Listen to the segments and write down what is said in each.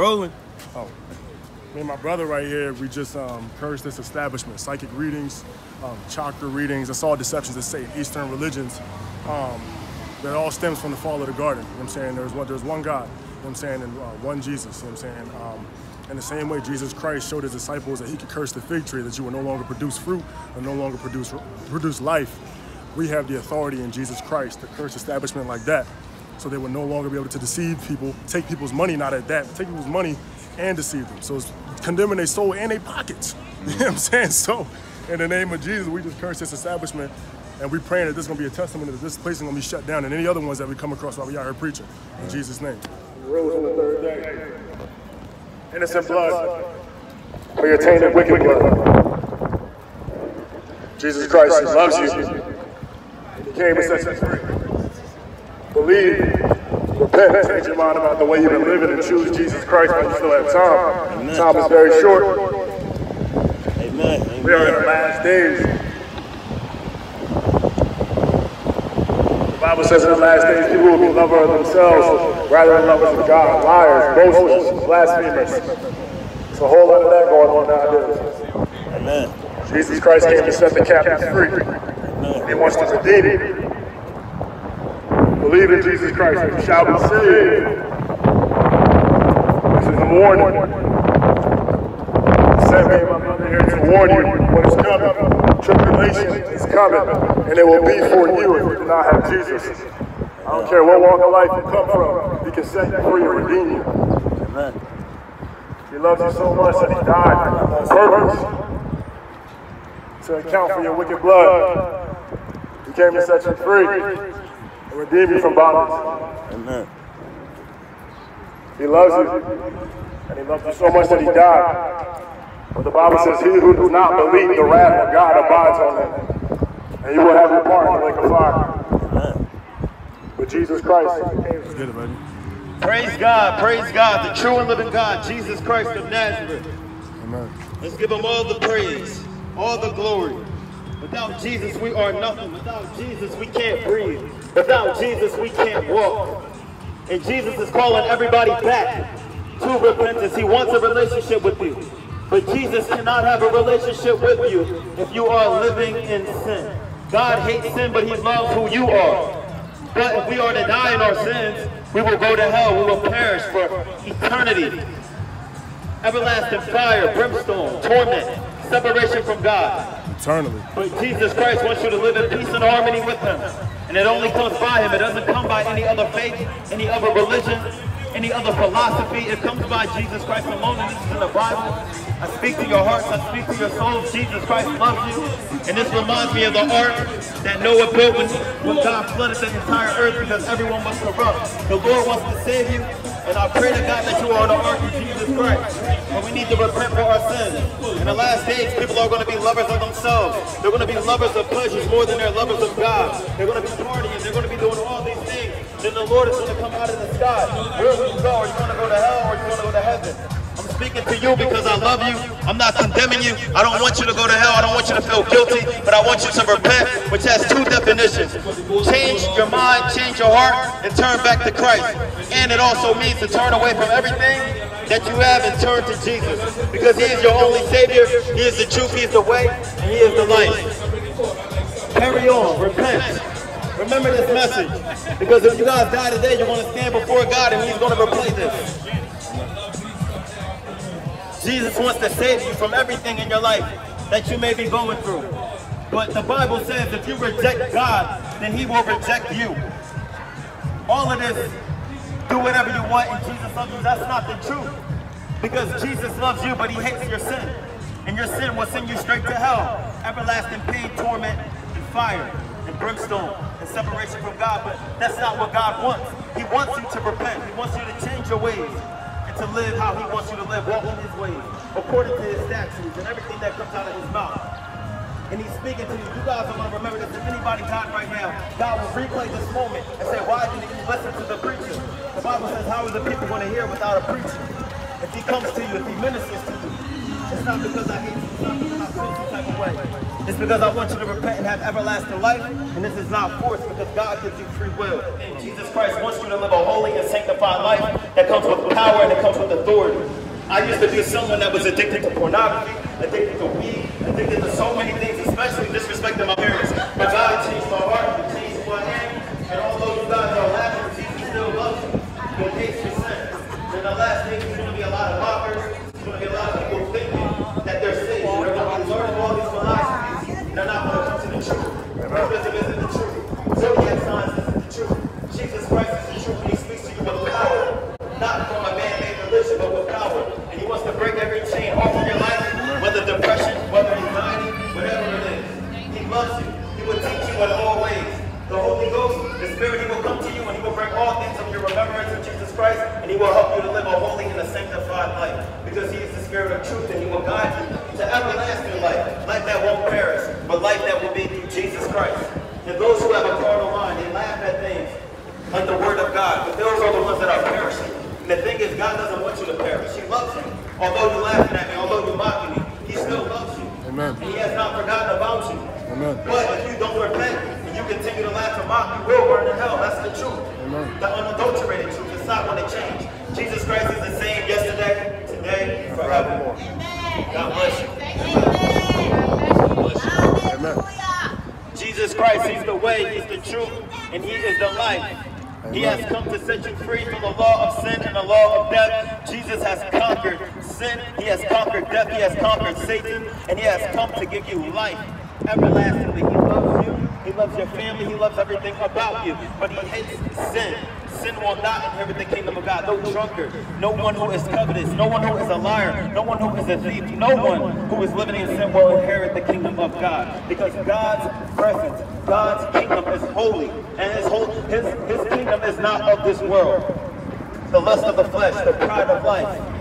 Rolling. Oh. Me and my brother right here, we just um, cursed this establishment. Psychic readings, um, chakra readings, that's all deceptions that say Eastern religions. Um, that all stems from the fall of the garden. You know what I'm saying? There's one, there's one God, you know what I'm saying, and uh, one Jesus, you know what I'm saying? Um, in the same way, Jesus Christ showed his disciples that he could curse the fig tree, that you will no longer produce fruit and no longer produce, produce life. We have the authority in Jesus Christ to curse establishment like that. So they will no longer be able to deceive people, take people's money, not at that, take people's money and deceive them. So it's condemning their soul and their pockets. You know what I'm saying? So in the name of Jesus, we just curse this establishment and we praying that this is gonna be a testimony that this place is gonna be shut down and any other ones that we come across while we out here preaching. In Jesus' name. Rose on the third day. Innocent blood. For your tainted wicked blood. Jesus Christ loves you. He came and set you free. Repent, change your mind about the way you've been living and choose Jesus Christ while you still have time. Amen. Time is very short. Amen. Amen. We are in the last days. The Bible says in the last days people will be lovers of themselves rather than lovers of God. Liars, boasters, blasphemers. There's a whole lot of that going on nowadays. Amen. Jesus Christ came to set the captives free. He wants to redeem. Believe in Jesus Christ you shall be saved. This is a warning. Sent me, my brother here to warn you what is coming. Tribulation is coming, and it will be for you if you do not have Jesus. I don't care what walk of life you come from, he can set you free and redeem you. Amen. He loves you so much that he died on purpose to account for your wicked blood. He came to set you free redeem you from bondage. Amen. He loves you, and he loves you so much that he died. But the Bible says, he who does not believe the wrath of God abides on him, and you will have your part in the lake of fire. Amen. But Jesus Christ came Get it, baby. Praise God, praise God, the true and living God, Jesus Christ of Nazareth. Amen. Let's give him all the praise, all the glory. Without Jesus, we are nothing. Without Jesus, we can't breathe. Without Jesus, we can't walk. And Jesus is calling everybody back to repentance. He wants a relationship with you. But Jesus cannot have a relationship with you if you are living in sin. God hates sin, but he loves who you are. But if we are to die in our sins, we will go to hell. We will perish for eternity. Everlasting fire, brimstone, torment, separation from God. Eternally. But Jesus Christ wants you to live in peace and harmony with him. And it only comes by him. It doesn't come by any other faith, any other religion, any other philosophy. It comes by Jesus Christ alone. And this is in the Bible. I speak to your hearts. I speak to your souls. Jesus Christ loves you. And this reminds me of the ark that Noah built when, when God flooded the entire earth because everyone was corrupt. The Lord wants to save you. And I pray to God that you are on the ark of Jesus Christ. But we need to repent for our sins. In the last days, people are going to be lovers of themselves. They're going to be lovers of pleasures more than they're lovers of God. They're going to be partying. They're going to be doing all these things. Then the Lord is going to come out of the sky. Where will you go? Are you going to go to hell or are you going to go to heaven? Speaking to you because I love you. I'm not condemning you. I don't want you to go to hell. I don't want you to feel guilty, but I want you to repent, which has two definitions. Change your mind, change your heart, and turn back to Christ. And it also means to turn away from everything that you have and turn to Jesus. Because he is your only Savior, he is the truth, he is the way, and he is the life. Carry on, repent. Remember this message. Because if you guys die today, you're going to stand before God and he's going to replace this. Jesus wants to save you from everything in your life that you may be going through. But the Bible says if you reject God, then he will reject you. All of this, do whatever you want and Jesus loves you, that's not the truth. Because Jesus loves you, but he hates your sin. And your sin will send you straight to hell. Everlasting pain, torment, and fire, and brimstone, and separation from God. But that's not what God wants. He wants you to repent. He wants you to change your ways and to live how he wants you to live, walk according to his statutes and everything that comes out of his mouth. And he's speaking to you. You guys are going to remember this. If anybody died right now, God will replay this moment and say, why didn't you listen to the preacher? The Bible says, how are the people going to hear without a preacher? If he comes to you, if he ministers to you. It's not because I hate you. It's not because I feel some type of way. It's because I want you to repent and have everlasting life. And this is not forced because God gives you free will. Jesus Christ wants you to live a holy and sanctified life that comes with power and it comes with authority. I used to be someone that was addicted to pornography, addicted to weed, addicted to so many things, especially disrespecting my parents. But God changed my heart, He changed who I am. And although you guys are laughing, Jesus still loves you. He hates your sin. And the last thing is going to be a lot of mockers. There's going to be a lot of people thinking that they're saved. They're going to be learning all these philosophies. And they're not going to come to the truth. Buddhism isn't the truth. Zodiac signs isn't the truth. Jesus Christ is the truth and he speaks to you with power. Not from a man-made religion, but with power. And he wants to break every chain off of your life, whether depression, whether anxiety, whatever it is. He loves you. He will teach you in all ways. The Holy Ghost, the Spirit, He will come to you and He will bring all things of your remembrance of Jesus Christ and He will help you to live a holy and a sanctified life because He is the Spirit of truth and He will guide you to everlasting life, life that won't perish, but life that will be through Jesus Christ. And those who have a carnal mind, they laugh at things like the Word of God, but those are the ones that are perishing. And the thing is, God doesn't want you to perish. He loves you. Although you're laughing at me, although you're mocking me, He still loves you. Amen. And He has not forgotten about you. Amen. But if you don't repent and you continue to laugh and mock, you will burn in hell. That's the truth. Amen. The unadulterated truth. It's not going to change. Jesus Christ is the same yesterday, today, and forevermore. God bless you. Amen. Jesus Christ, He's the way, He's the truth, and He is the life. He has come to set you free from the law of sin and the law of death. Jesus has conquered sin, He has conquered death, He has conquered Satan, and He has come to give you life everlastingly. He loves you, He loves your family, He loves everything about you, but He hates sin. Sin will not inherit the kingdom of God. No drunkard, no one who is covetous, no one who is a liar, no one who is a thief, no one who is living in sin will inherit the kingdom of God. Because God's presence, God's kingdom is holy, and his, whole, his, his kingdom is not of this world. The lust of the flesh, the pride of life,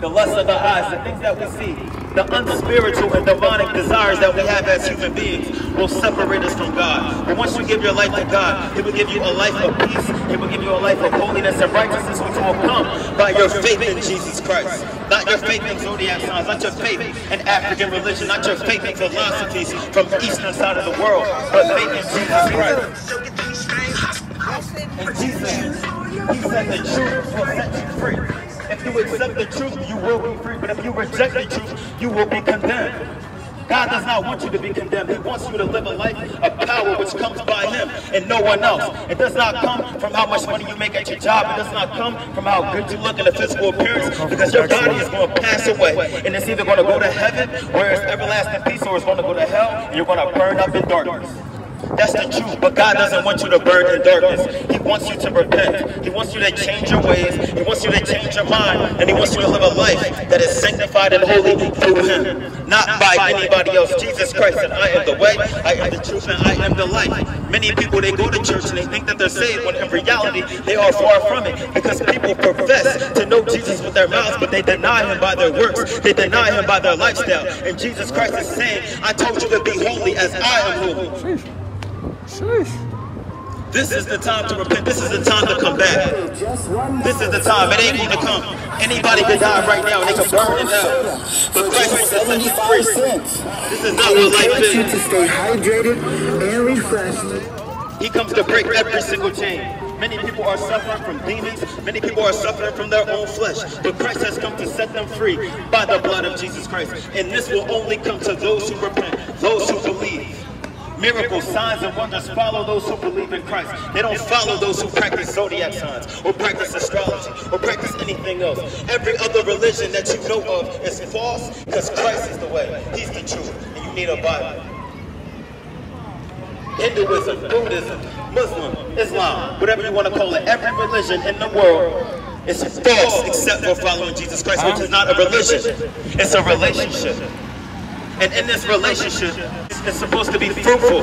the lust of the eyes, the things that we see, the unspiritual and demonic desires that we have as human beings will separate us from God. But once you give your life to God, He will give you a life of peace. He will give you a life of holiness and righteousness, which will come by your faith in Jesus Christ. Not your faith in zodiac signs, not your faith in African religion, not your faith in philosophies from the eastern side of the world, but faith in Jesus Christ. And Jesus, He said the truth will set you free. If you accept the truth, you will be free. But if you reject the truth, you will be condemned. God does not want you to be condemned. He wants you to live a life of power which comes by Him and no one else. It does not come from how much money you make at your job. It does not come from how good you look in the physical appearance because your body is going to pass away. And it's either going to go to heaven where it's everlasting peace or it's going to go to hell and you're going to burn up in darkness. That's the truth, but God doesn't want you to burn in darkness. He wants you to repent. He wants you to change your ways. He wants you to change your mind. And He wants you to live a life that is sanctified and holy through Him, not by anybody else. Jesus Christ said, I am the way, I am the truth, and I am the life. Many people, they go to church and they think that they're saved, when in reality, they are far from it. Because people profess to know Jesus with their mouths, but they deny Him by their works. They deny Him by their lifestyle. And Jesus Christ is saying, I told you to be holy as I am holy. This is the time to repent. This is the time to come back. This is the time. It ain't going to come. Anybody can die right now and they can burn in hell. But Christ to set you free. This is not what life encourage you to stay hydrated and refreshed. He comes to break every single chain. Many people are suffering from demons. Many people are suffering from their own flesh. But Christ has come to set them free by the blood of Jesus Christ. And this will only come to those who repent, those who believe. Miracles, signs, and wonders follow those who believe in Christ. They don't follow those who practice zodiac signs or practice astrology or practice anything else. Every other religion that you know of is false because Christ is the way. He's the truth. And you need a Bible. Hinduism, Buddhism, Muslim, Islam, whatever you want to call it, every religion in the world is false except for following Jesus Christ, which is not a religion. It's a relationship. And in this relationship, it's supposed to be fruitful.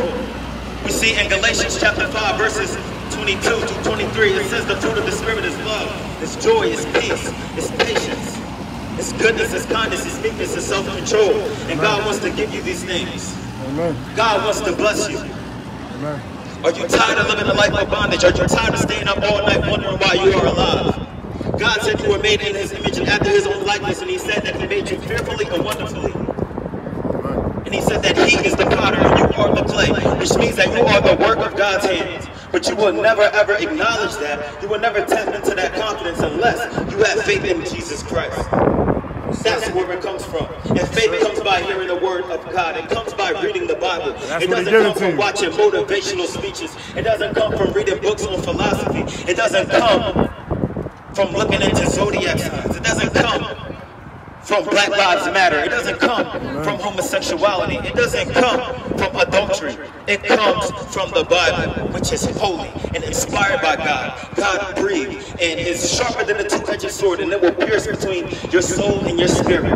We see in Galatians chapter 5, verses 22 to 23, it says the fruit of the Spirit is love, it's joy, it's peace, it's patience, it's goodness, it's kindness, it's meekness, it's self-control. And God wants to give you these things. God wants to bless you. Are you tired of living a life of bondage? Are you tired of staying up all night wondering why you are alive? God said you were made in his image and after his own likeness, and he said that he made you fearfully and wonderfully. And he said that he is the potter and you are the clay, which means that you are the work of God's hands. But you will never ever acknowledge that. You will never tap into that confidence unless you have faith in Jesus Christ. That's where it comes from. And faith comes by hearing the word of God. It comes by reading the Bible. That's it doesn't come from watching motivational speeches. It doesn't come from reading books on philosophy. It doesn't come from looking into zodiac signs. It doesn't come from Black Lives Matter. It doesn't come from homosexuality. It doesn't come from adultery. It comes from the Bible, which is holy and inspired by God. God breathed and is sharper than a two-edged sword, and it will pierce between your soul and your spirit.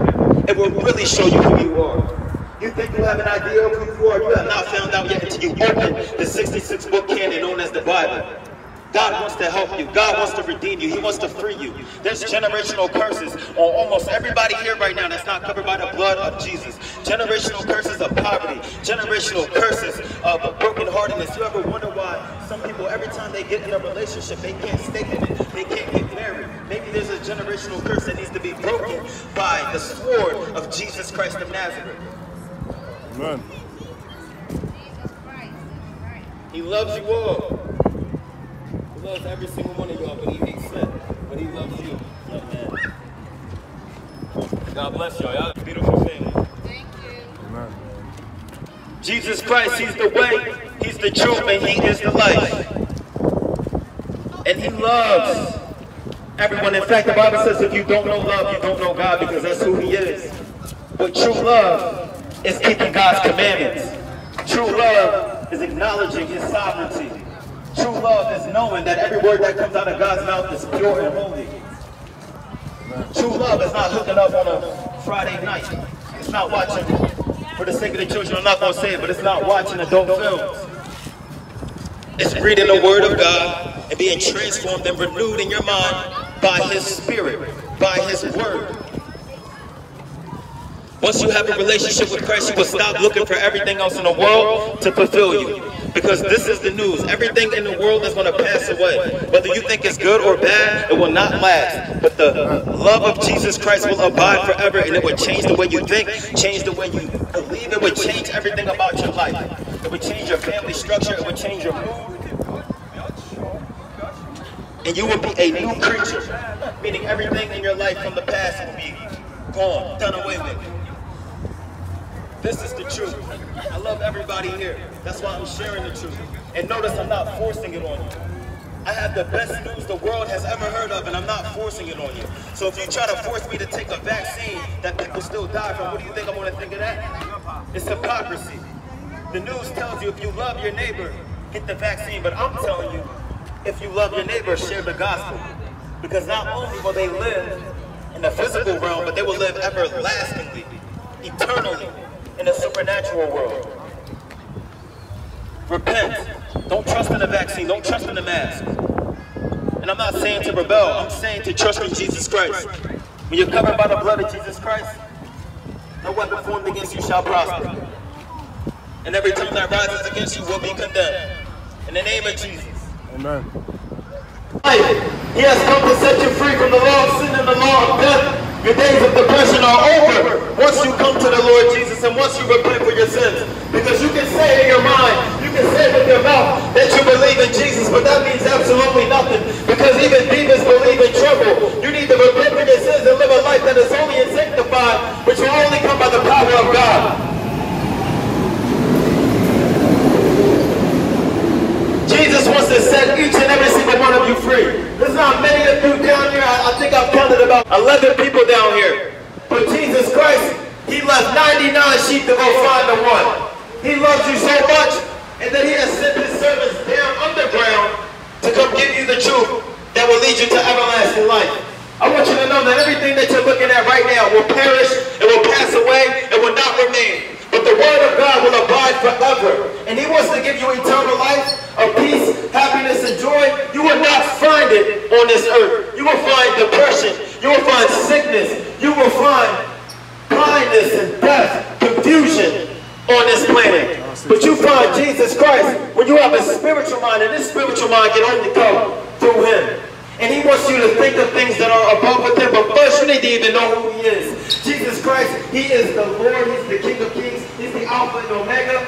It will really show you who you are. You think you have an idea of who you are? You have not found out yet until you open the 66 book canon known as the Bible. God wants to help you. God wants to redeem you. He wants to free you. There's generational curses on almost everybody here right now that's not covered by the blood of Jesus. Generational curses of poverty. Generational curses of brokenheartedness. You ever wonder why some people, every time they get in a relationship, they can't stay in it. They can't get married. Maybe there's a generational curse that needs to be broken by the sword of Jesus Christ of Nazareth. Amen. He loves you all. Loves every single one of y'all, but he hates sin. But he loves you, man. God bless y'all. Y'all a beautiful family. Amen. Jesus Christ, He's the way, He's the truth, and He is the life. And He loves everyone. In fact, the Bible says if you don't know love, you don't know God because that's who He is. But true love is keeping God's commandments. True love is acknowledging His sovereignty. True love is knowing that every word that comes out of God's mouth is pure and holy. True love is not hooking up on a Friday night. It's not watching, for the sake of the children, I'm not going to say it, but it's not watching adult films. It's reading the Word of God and being transformed and renewed in your mind by His Spirit, by His Word. Once you have a relationship with Christ, you will stop looking for everything else in the world to fulfill you. Because this is the news. Everything in the world is going to pass away. Whether you think it's good or bad, it will not last. But the love of Jesus Christ will abide forever and it will change the way you think, change the way you believe. It will change everything about your life. It will change your family structure. It will change your mood. And you will be a new creature. Meaning everything in your life from the past will be gone, done away with. This is the truth. I love everybody here. That's why I'm sharing the truth. And notice I'm not forcing it on you. I have the best news the world has ever heard of, and I'm not forcing it on you. So if you try to force me to take a vaccine that people still die from, what do you think I'm going to think of that? It's hypocrisy. The news tells you if you love your neighbor, get the vaccine. But I'm telling you, if you love your neighbor, share the gospel. Because not only will they live in the physical realm, but they will live everlastingly, eternally, in the supernatural world. Repent. Don't trust in the vaccine. Don't trust in the mask. And I'm not saying to rebel. I'm saying to trust in Jesus Christ. When you're covered by the blood of Jesus Christ, no weapon formed against you shall prosper. And every tongue that rises against you will be condemned. In the name of Jesus. Amen. life. He has come to set you free from the law of sin and the law of death. Your days of depression are over once you come to the Lord And once you repent for your sins. Because you can say in your mind, you can say with your mouth that you believe in Jesus, but that means absolutely nothing. Because even demons believe in trouble. You need to repent for your sins and live a life that is holy and sanctified, which will only come by the power of God. Jesus wants to set each and every single one of you free. There's not many of you down here. I, I think I've counted about 11 people down here. But Jesus Christ, He left 99 sheep to go find the one. He loves you so much, and that He has sent His servants down underground to come give you the truth that will lead you to everlasting life. I want you to know that everything that you're looking at right now will perish, it will pass away, it will not remain. But the word of God will abide forever. And he wants to give you eternal life of peace, happiness, and joy. You will not find it on this earth. You will find depression. You will find sickness. You will find blindness and death, confusion on this planet. But you find Jesus Christ when you have a spiritual mind, and this spiritual mind can only come through him. And he wants you to think of things that are above with him. But first, you need to even know who he is. Jesus Christ, he is the Lord. He's the King of Kings. He's the Alpha and Omega.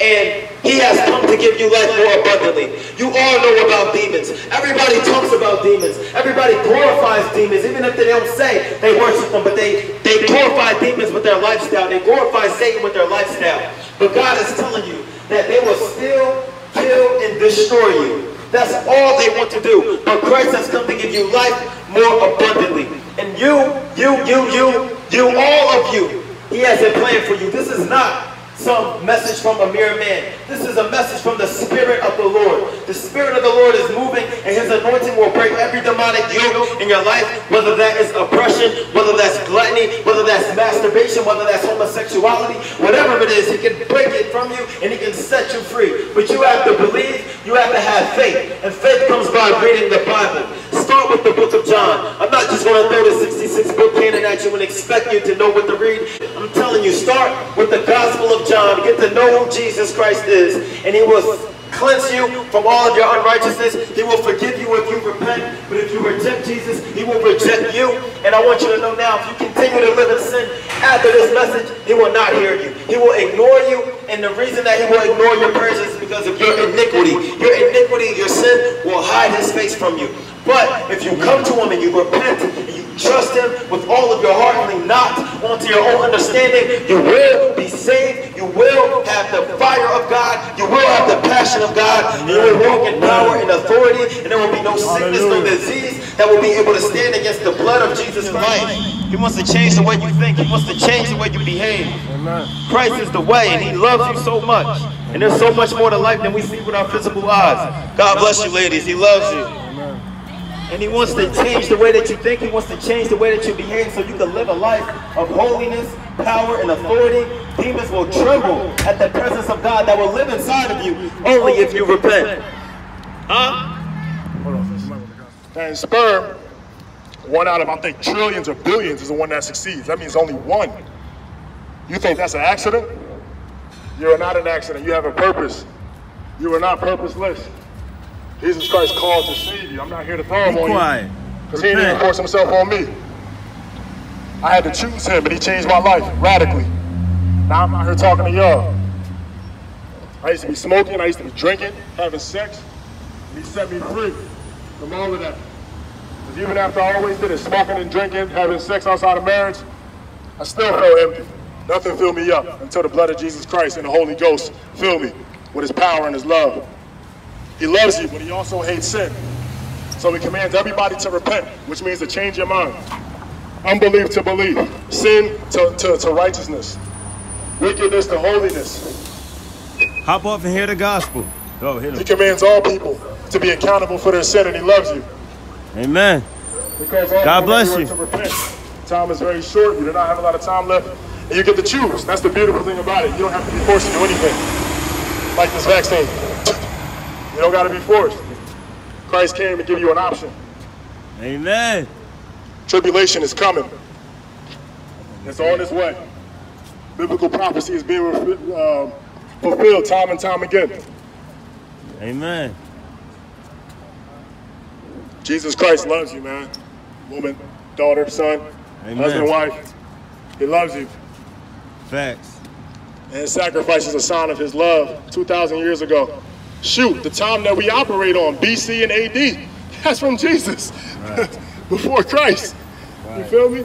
And he has give you life more abundantly. You all know about demons. Everybody talks about demons. Everybody glorifies demons, even if they don't say they worship them, but they, they glorify demons with their lifestyle. They glorify Satan with their lifestyle. But God is telling you that they will still kill and destroy you. That's all they want to do. But Christ has come to give you life more abundantly. And you, you, you, you, you, all of you, he has a plan for you. This is not some message from a mere man. This is a message from the Spirit of the Lord. The Spirit of the Lord is moving and His anointing will break every demonic yoke in your life, whether that is oppression, whether that's gluttony, whether that's masturbation, whether that's homosexuality, whatever it is, He can break it from you and He can set you free. But you have to believe, you have to have faith. And faith comes by reading the Bible. Start with the book of John. I'm not just going to throw the 66 book canon at you and expect you to know what to read. I'm telling you, start with the Gospel of John. Get to know who Jesus Christ is. And he will cleanse you from all of your unrighteousness. He will forgive you if you repent. But if you reject Jesus, he will reject you. And I want you to know now, if you continue to live in sin after this message, he will not hear you. He will ignore you. And the reason that he will ignore your prayers is because of your iniquity. Your iniquity, your sin will hide his face from you. But if you come to him and you repent and you trust him with all of your heart and not onto your own understanding, you will be saved. You will have the fire of God. You will have the passion of God. You will walk in power and authority, and there will be no sickness, no disease that will be able to stand against the blood of Jesus Christ. He wants to change the way you think. He wants to change the way you behave. Christ is the way, and he loves you so much. And there's so much more to life than we see with our physical eyes. God bless you, ladies. He loves you. And he wants to change the way that you think. He wants to change the way that you behave so you can live a life of holiness, power, and authority. Demons will tremble at the presence of God that will live inside of you only if you repent. Huh? Hold on. And sperm, one out of, I think, trillions or billions is the one that succeeds. That means only one. You think that's an accident? You are not an accident. You have a purpose. You are not purposeless. Jesus Christ called to save you. I'm not here to throw him Be on quiet. you. Because he didn't force himself on me. I had to choose him, but he changed my life radically. Now I'm out here talking to y'all. I used to be smoking, I used to be drinking, having sex. And he set me free from all of that. Because even after I always did it, smoking and drinking, having sex outside of marriage, I still felt empty. Nothing filled me up until the blood of Jesus Christ and the Holy Ghost filled me with his power and his love. He loves you, but he also hates sin. So he commands everybody to repent, which means to change your mind. Unbelief to belief, sin to, to, to righteousness, wickedness to holiness. Hop off and hear the gospel. Go, hit He commands all people to be accountable for their sin, and he loves you. Amen. Because all God bless you. To repent. Time is very short. You do not have a lot of time left. And you get to choose. That's the beautiful thing about it. You don't have to be forced to do anything. Like this vaccine. You don't got to be forced. Christ came to give you an option. Amen. Tribulation is coming. It's on its way. Biblical prophecy is being um, fulfilled time and time again. Amen. Jesus Christ loves you, man. Woman, daughter, son, Amen. husband, wife. He loves you. Facts. And sacrifice is a sign of his love 2,000 years ago. Shoot, the time that we operate on, BC and AD, that's from Jesus. Before Christ. You feel me?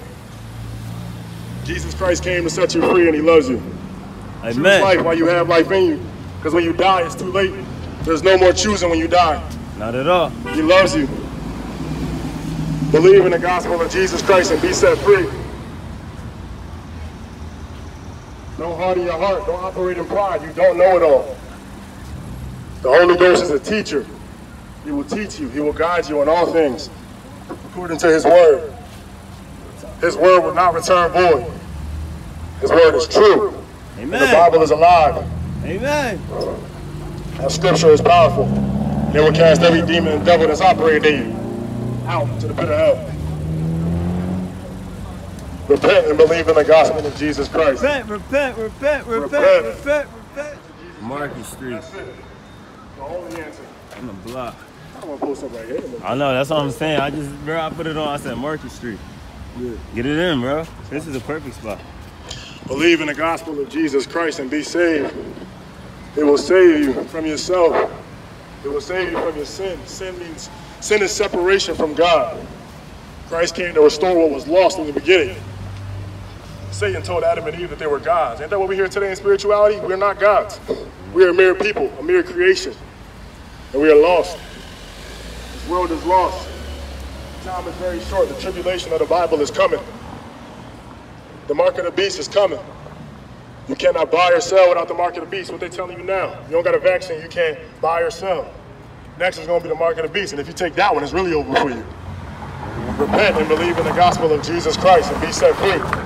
Jesus Christ came to set you free and he loves you. Choose life while you have life in you. Because when you die, it's too late. There's no more choosing when you die. Not at all. He loves you. Believe in the gospel of Jesus Christ and be set free. Don't harden your heart. Don't operate in pride. You don't know it all. The Holy Ghost is a teacher. He will teach you. He will guide you in all things according to his word. His word will not return void. His word is true. And the Bible is alive. Amen. That scripture is powerful. And it will cast every demon and devil that's operating in you out to the pit of hell. Repent and believe in the gospel of Jesus Christ. Repent, repent, repent, repent, Repent. repent, repent. Market Street That's it. The only answer. on the block. I'm gonna post up right here. I know, that's what I'm saying. I just, bro, I put it on. I said Market Street. Get it in, bro. This is a perfect spot. Believe in the gospel of Jesus Christ and be saved. It will save you from yourself. It will save you from your sin. Sin means sin is separation from God. Christ came to restore what was lost in the beginning. Satan told Adam and Eve that they were gods. Ain't that what we hear today in spirituality? We're not gods. We are mere people, a mere creation. And we are lost. This world is lost. Time is very short. The tribulation of the Bible is coming. The mark of the beast is coming. You cannot buy or sell without the mark of the beast. What they telling you now? You don't got a vaccine, you can't buy or sell. Next is going to be the mark of the beast. And if you take that one, it's really over for you. Repent and believe in the gospel of Jesus Christ and be set free.